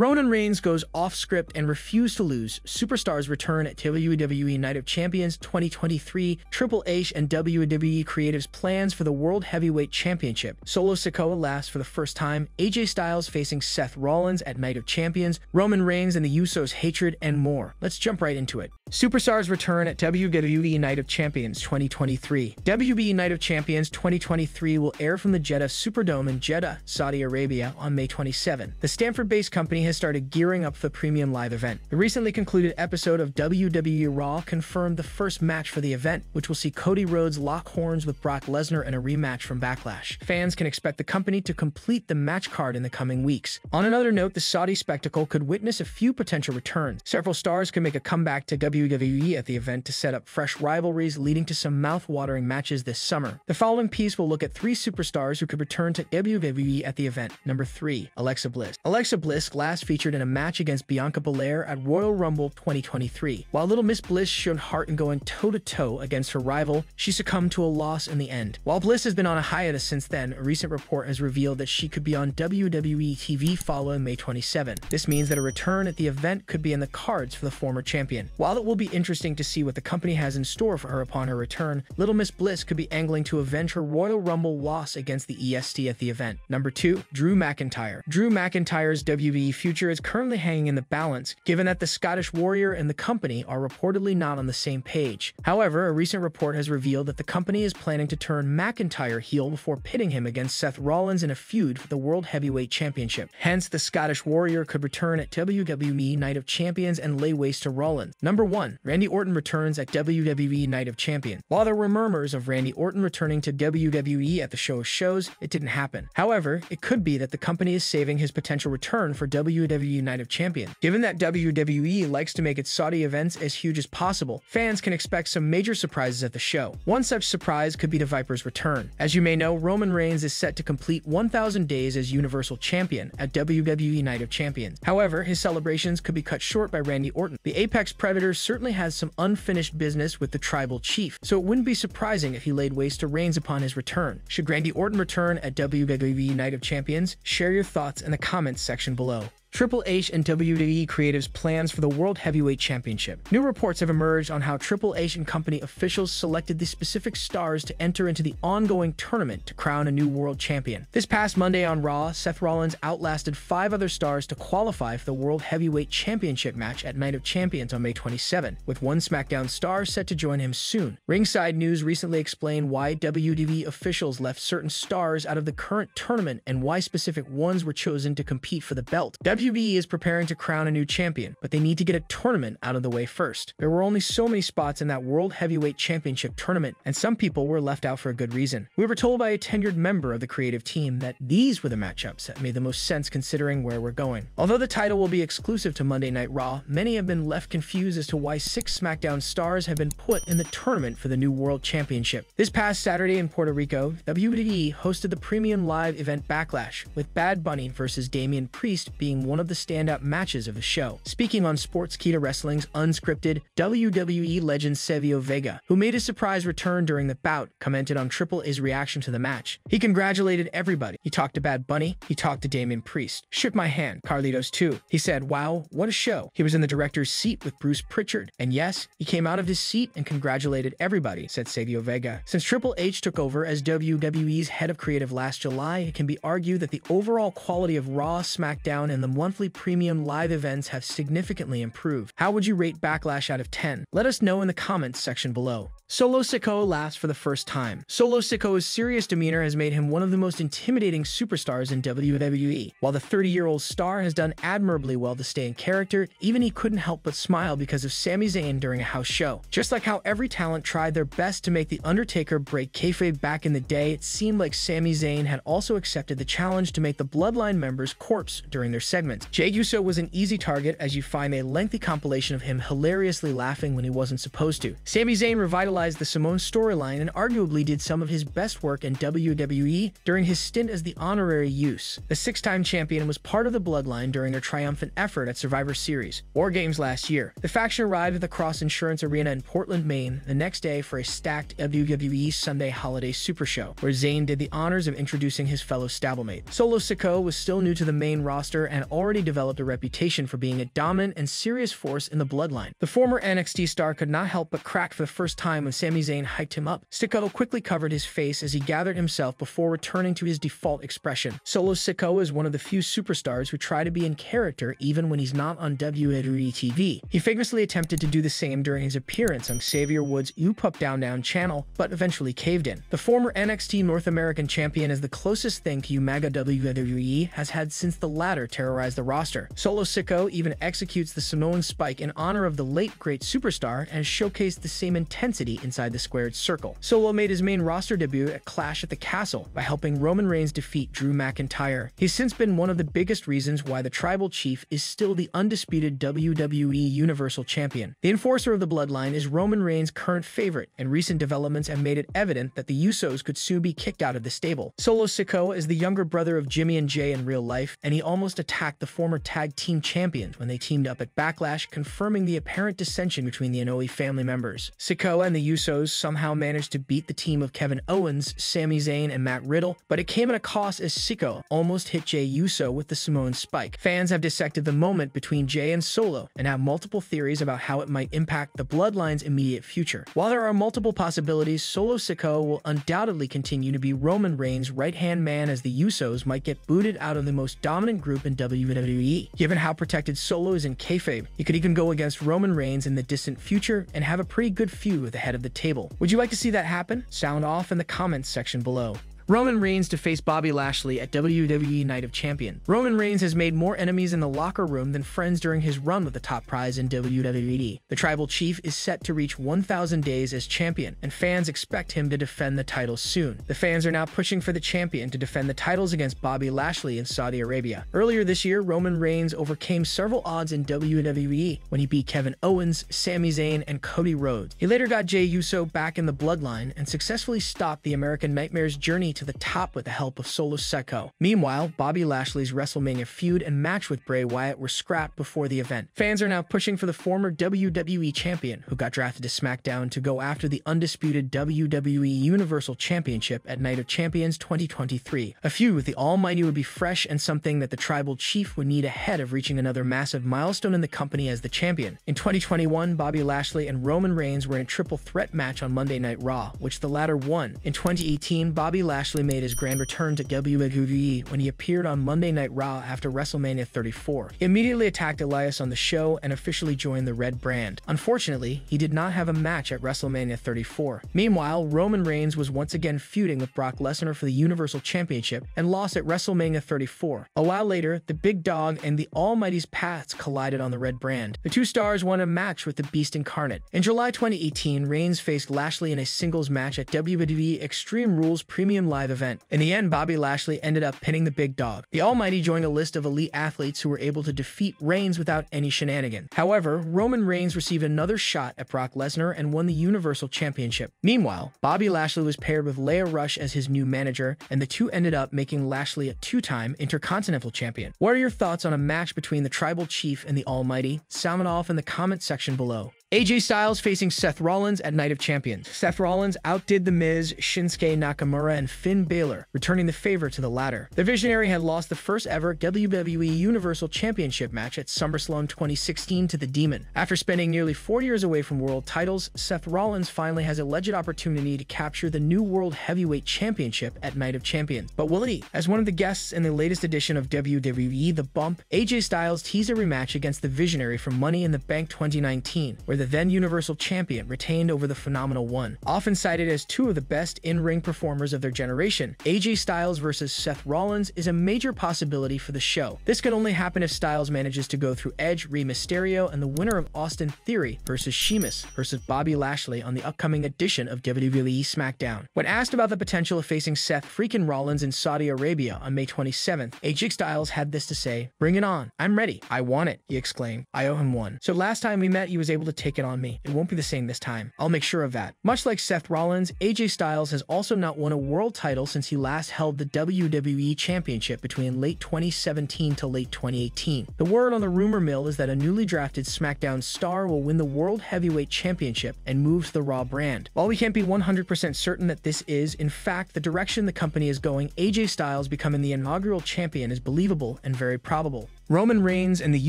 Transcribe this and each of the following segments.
Roman Reigns goes off script and refused to lose. Superstars return at WWE Night of Champions 2023. Triple H and WWE Creatives plans for the World Heavyweight Championship. Solo Sikoa laughs for the first time. AJ Styles facing Seth Rollins at Night of Champions. Roman Reigns and the Usos hatred and more. Let's jump right into it. Superstars return at WWE Night of Champions 2023. WWE Night of Champions 2023 will air from the Jeddah Superdome in Jeddah, Saudi Arabia on May 27. The Stamford-based company has started gearing up for the premium live event. The recently concluded episode of WWE Raw confirmed the first match for the event, which will see Cody Rhodes lock horns with Brock Lesnar in a rematch from Backlash. Fans can expect the company to complete the match card in the coming weeks. On another note, the Saudi spectacle could witness a few potential returns. Several stars could make a comeback to WWE at the event to set up fresh rivalries, leading to some mouth-watering matches this summer. The following piece will look at three superstars who could return to WWE at the event. Number 3. Alexa Bliss. Alexa Bliss last featured in a match against Bianca Belair at Royal Rumble 2023. While Little Miss Bliss showed heart in going toe-to-toe -to -toe against her rival, she succumbed to a loss in the end. While Bliss has been on a hiatus since then, a recent report has revealed that she could be on WWE TV following May 27. This means that a return at the event could be in the cards for the former champion. While it will be interesting to see what the company has in store for her upon her return, Little Miss Bliss could be angling to avenge her Royal Rumble loss against the EST at the event. Number 2. Drew McIntyre. Drew McIntyre's WWE future is currently hanging in the balance, given that the Scottish Warrior and the company are reportedly not on the same page. However, a recent report has revealed that the company is planning to turn McIntyre heel before pitting him against Seth Rollins in a feud for the World Heavyweight Championship. Hence, the Scottish Warrior could return at WWE Night of Champions and lay waste to Rollins. Number 1. Randy Orton returns at WWE Night of Champions. While there were murmurs of Randy Orton returning to WWE at the show shows, it didn't happen. However, it could be that the company is saving his potential return for WWE Night of Champions. Given that WWE likes to make its Saudi events as huge as possible, fans can expect some major surprises at the show. One such surprise could be the Viper's return. As you may know, Roman Reigns is set to complete 1,000 days as Universal Champion at WWE Night of Champions. However, his celebrations could be cut short by Randy Orton. The Apex Predator certainly has some unfinished business with the Tribal Chief, so it wouldn't be surprising if he laid waste to Reigns upon his return. Should Randy Orton return at WWE Night of Champions? Share your thoughts in the comments section below. Triple H and WWE Creatives plans for the World Heavyweight Championship. New reports have emerged on how Triple H and company officials selected the specific stars to enter into the ongoing tournament to crown a new world champion. This past Monday on Raw, Seth Rollins outlasted five other stars to qualify for the World Heavyweight Championship match at Night of Champions on May 27, with one SmackDown star set to join him soon. Ringside News recently explained why WWE officials left certain stars out of the current tournament and why specific ones were chosen to compete for the belt. WWE is preparing to crown a new champion, but they need to get a tournament out of the way first. There were only so many spots in that World Heavyweight Championship tournament, and some people were left out for a good reason. We were told by a tenured member of the creative team that these were the matchups that made the most sense considering where we're going. Although the title will be exclusive to Monday Night Raw, many have been left confused as to why six SmackDown stars have been put in the tournament for the new World Championship. This past Saturday in Puerto Rico, WWE hosted the premium live event Backlash, with Bad Bunny versus Damian Priest being one of the standout matches of the show. Speaking on Sportskeeda Wrestling's unscripted, WWE legend Savio Vega, who made a surprise return during the bout, commented on Triple A's reaction to the match. He congratulated everybody. He talked to Bad Bunny, he talked to Damian Priest, shook my hand, Carlitos too. He said, wow, what a show. He was in the director's seat with Bruce Pritchard, and yes, he came out of his seat and congratulated everybody, said Savio Vega. Since Triple H took over as WWE's head of creative last July, it can be argued that the overall quality of Raw, SmackDown, and the monthly premium live events have significantly improved. How would you rate Backlash out of 10? Let us know in the comments section below. Solo Sikoa laughs for the first time. Solo Sikoa's serious demeanor has made him one of the most intimidating superstars in WWE. While the 30-year-old star has done admirably well to stay in character, even he couldn't help but smile because of Sami Zayn during a house show. Just like how every talent tried their best to make The Undertaker break kayfabe back in the day, it seemed like Sami Zayn had also accepted the challenge to make the Bloodline members corpse during their segments. Jey Uso was an easy target as you find a lengthy compilation of him hilariously laughing when he wasn't supposed to. Sami Zayn revitalized the Simone storyline and arguably did some of his best work in WWE during his stint as the honorary Uce. The six-time champion was part of the bloodline during their triumphant effort at Survivor Series, War Games last year. The faction arrived at the Cross Insurance Arena in Portland, Maine, the next day for a stacked WWE Sunday Holiday Super Show, where Zayn did the honors of introducing his fellow stablemate. Solo Sikoa was still new to the main roster and already developed a reputation for being a dominant and serious force in the bloodline. The former NXT star could not help but crack for the first time when Sami Zayn hiked him up. Sikoa quickly covered his face as he gathered himself before returning to his default expression. Solo Sikoa is one of the few superstars who try to be in character even when he's not on WWE TV. He famously attempted to do the same during his appearance on Xavier Woods' UPUP Down Down channel, but eventually caved in. The former NXT North American champion is the closest thing to Umaga WWE has had since the latter terrorized the roster. Solo Sikoa even executes the Samoan Spike in honor of the late great superstar and showcased the same intensity inside the squared circle. Solo made his main roster debut at Clash at the Castle by helping Roman Reigns defeat Drew McIntyre. He's since been one of the biggest reasons why the Tribal Chief is still the undisputed WWE Universal Champion. The enforcer of the bloodline is Roman Reigns' current favorite, and recent developments have made it evident that the Usos could soon be kicked out of the stable. Solo Sikoa is the younger brother of Jimmy and Jey in real life, and he almost attacked the former tag team champions when they teamed up at Backlash, confirming the apparent dissension between the Anoa'i family members. Sikoa and the Usos somehow managed to beat the team of Kevin Owens, Sami Zayn, and Matt Riddle, but it came at a cost as Sikoa almost hit Jey Uso with the Samoan Spike. Fans have dissected the moment between Jey and Solo and have multiple theories about how it might impact the Bloodline's immediate future. While there are multiple possibilities, Solo Sikoa will undoubtedly continue to be Roman Reigns' right-hand man as the Usos might get booted out of the most dominant group in WWE. Given how protected Solo is in kayfabe, he could even go against Roman Reigns in the distant future and have a pretty good feud with the head of the table. Would you like to see that happen? Sound off in the comments section below. Roman Reigns to face Bobby Lashley at WWE Night of Champion. Roman Reigns has made more enemies in the locker room than friends during his run with the top prize in WWE. The Tribal Chief is set to reach 1,000 days as champion, and fans expect him to defend the title soon. The fans are now pushing for the champion to defend the titles against Bobby Lashley in Saudi Arabia. Earlier this year, Roman Reigns overcame several odds in WWE when he beat Kevin Owens, Sami Zayn, and Cody Rhodes. He later got Jey Uso back in the bloodline and successfully stopped the American Nightmare's journey to the top with the help of Solo Sikoa. Meanwhile, Bobby Lashley's WrestleMania feud and match with Bray Wyatt were scrapped before the event. Fans are now pushing for the former WWE champion, who got drafted to SmackDown, to go after the undisputed WWE Universal Championship at Night of Champions 2023. A feud with the Almighty would be fresh and something that the Tribal Chief would need ahead of reaching another massive milestone in the company as the champion. In 2021, Bobby Lashley and Roman Reigns were in a triple threat match on Monday Night Raw, which the latter won. In 2018, Bobby Lashley made his grand return to WWE when he appeared on Monday Night Raw after WrestleMania 34. He immediately attacked Elias on the show and officially joined the Red Brand. Unfortunately, he did not have a match at WrestleMania 34. Meanwhile, Roman Reigns was once again feuding with Brock Lesnar for the Universal Championship and lost at WrestleMania 34. A while later, the Big Dog and the Almighty's paths collided on the Red Brand. The two stars won a match with the Beast Incarnate. In July 2018, Reigns faced Lashley in a singles match at WWE Extreme Rules Premium Live event. In the end, Bobby Lashley ended up pinning the big dog. The Almighty joined a list of elite athletes who were able to defeat Reigns without any shenanigans. However, Roman Reigns received another shot at Brock Lesnar and won the Universal Championship. Meanwhile, Bobby Lashley was paired with Lio Rush as his new manager, and the two ended up making Lashley a two-time Intercontinental Champion. What are your thoughts on a match between the Tribal Chief and the Almighty? Sound off in the comment section below. AJ Styles facing Seth Rollins at Night of Champions. Seth Rollins outdid The Miz, Shinsuke Nakamura, and Finn Balor, returning the favor to the latter. The Visionary had lost the first ever WWE Universal Championship match at SummerSlam 2016 to The Demon. After spending nearly 40 years away from world titles, Seth Rollins finally has a legit opportunity to capture the new World Heavyweight Championship at Night of Champions. But will he? As one of the guests in the latest edition of WWE The Bump, AJ Styles teased a rematch against the Visionary from Money in the Bank 2019, where the then Universal Champion retained over the Phenomenal One. Often cited as two of the best in-ring performers of their generation, AJ Styles versus Seth Rollins is a major possibility for the show. This could only happen if Styles manages to go through Edge, Rey Mysterio, and the winner of Austin Theory versus Sheamus versus Bobby Lashley on the upcoming edition of WWE SmackDown. When asked about the potential of facing Seth freaking Rollins in Saudi Arabia on May 27th, AJ Styles had this to say, Bring it on. I'm ready. I want it, he exclaimed. I owe him one. So last time we met, he was able to take take it on me. It won't be the same this time. I'll make sure of that. Much like Seth Rollins, AJ Styles has also not won a world title since he last held the WWE Championship between late 2017 to late 2018. The word on the rumor mill is that a newly drafted SmackDown star will win the World Heavyweight Championship and move to the Raw brand. While we can't be 100% certain that this is, in fact, the direction the company is going, AJ Styles becoming the inaugural champion is believable and very probable. Roman Reigns and the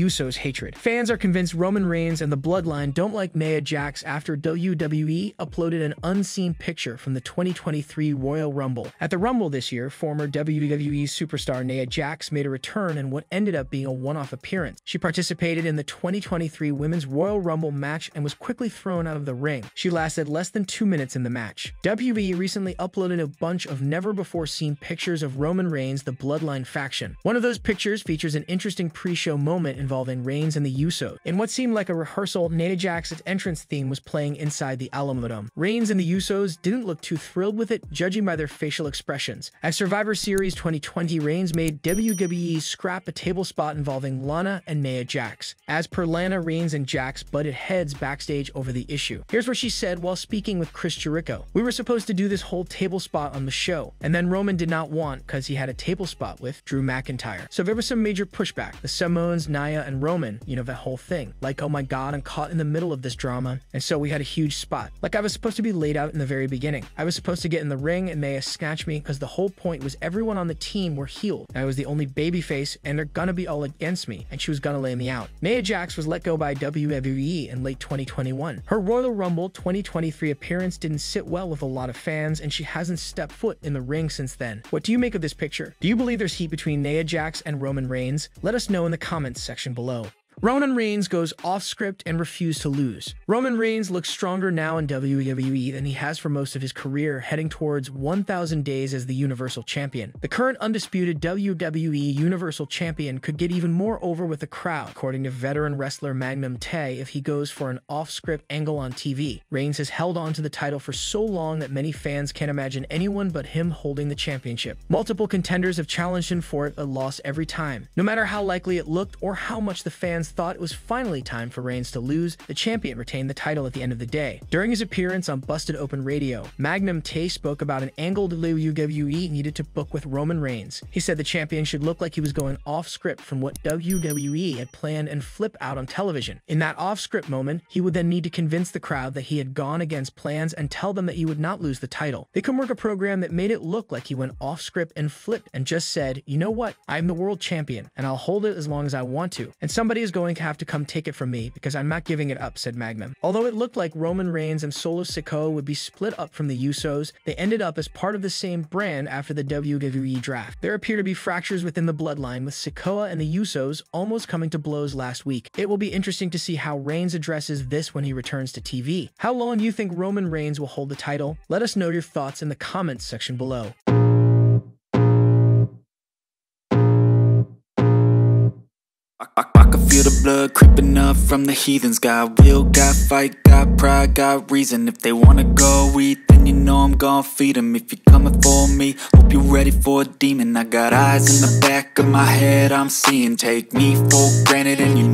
Usos' hatred. Fans are convinced Roman Reigns and the Bloodline don't like Nia Jax after WWE uploaded an unseen picture from the 2023 Royal Rumble. At the Rumble this year, former WWE superstar Nia Jax made a return in what ended up being a one-off appearance. She participated in the 2023 Women's Royal Rumble match and was quickly thrown out of the ring. She lasted less than two minutes in the match. WWE recently uploaded a bunch of never-before-seen pictures of Roman Reigns, the Bloodline faction. One of those pictures features an interesting pre-show moment involving Reigns and the Usos. In what seemed like a rehearsal, Nia Jax's entrance theme was playing inside the Alamodome. Reigns and the Usos didn't look too thrilled with it, judging by their facial expressions. At Survivor Series 2020, Reigns made WWE scrap a table spot involving Lana and Nia Jax. As per Lana, Reigns and Jax butted heads backstage over the issue. Here's what she said while speaking with Chris Jericho. We were supposed to do this whole table spot on the show, and then Roman did not want because he had a table spot with Drew McIntyre. So there was some major pushback. The Samoans, Nia, and Roman, you know, that whole thing. Like, oh my god, I'm caught in the middle of this drama. And so we had a huge spot. Like I was supposed to be laid out in the very beginning. I was supposed to get in the ring and Maya snatch me because the whole point was everyone on the team were healed. I was the only babyface and they're gonna be all against me and she was gonna lay me out. Nia Jax was let go by WWE in late 2021. Her Royal Rumble 2023 appearance didn't sit well with a lot of fans and she hasn't stepped foot in the ring since then. What do you make of this picture? Do you believe there's heat between Nia Jax and Roman Reigns? Let us know in the comments section below. Roman Reigns goes off script and refused to lose. Roman Reigns looks stronger now in WWE than he has for most of his career, heading towards 1,000 days as the Universal Champion. The current undisputed WWE Universal Champion could get even more over with the crowd, according to veteran wrestler Magnum TA, if he goes for an off script angle on TV. Reigns has held on to the title for so long that many fans can't imagine anyone but him holding the championship. Multiple contenders have challenged him for it, but lost every time. No matter how likely it looked or how much the fans thought it was finally time for Reigns to lose, the champion retained the title at the end of the day. During his appearance on Busted Open Radio, Magnum TA spoke about an angle WWE needed to book with Roman Reigns. He said the champion should look like he was going off script from what WWE had planned and flip out on television. In that off script moment, he would then need to convince the crowd that he had gone against plans and tell them that he would not lose the title. They could work a program that made it look like he went off script and flipped and just said, you know what, I'm the world champion and I'll hold it as long as I want to. And somebody is going to have to come take it from me because I'm not giving it up, said Magnum. Although it looked like Roman Reigns and Solo Sikoa would be split up from the Usos, they ended up as part of the same brand after the WWE draft. There appear to be fractures within the bloodline, with Sikoa and the Usos almost coming to blows last week. It will be interesting to see how Reigns addresses this when he returns to TV. How long do you think Roman Reigns will hold the title? Let us know your thoughts in the comments section below. I, I, I can feel the blood creeping up from the heathens. Got will, got fight, got pride, got reason. If they wanna go eat, then you know I'm gonna feed them. If you're coming for me, hope you're ready for a demon. I got eyes in the back of my head, I'm seeing. Take me for granted, and you know.